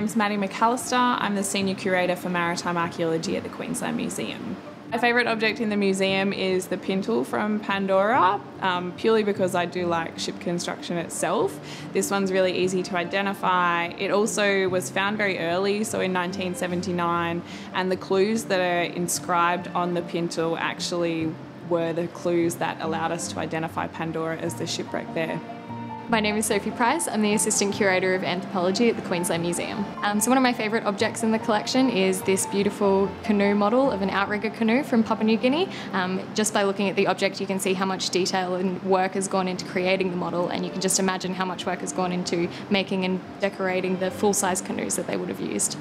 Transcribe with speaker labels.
Speaker 1: name's Maddy McAllister. I'm the Senior Curator for Maritime Archaeology at the Queensland Museum. My favourite object in the museum is the pintle from Pandora, um, purely because I do like ship construction itself. This one's really easy to identify. It also was found very early, so in 1979, and the clues that are inscribed on the pintle actually were the clues that allowed us to identify Pandora as the shipwreck there.
Speaker 2: My name is Sophie Price. I'm the Assistant Curator of Anthropology at the Queensland Museum. Um, so one of my favourite objects in the collection is this beautiful canoe model of an outrigger canoe from Papua New Guinea. Um, just by looking at the object you can see how much detail and work has gone into creating the model and you can just imagine how much work has gone into making and decorating the full-size canoes that they would have used.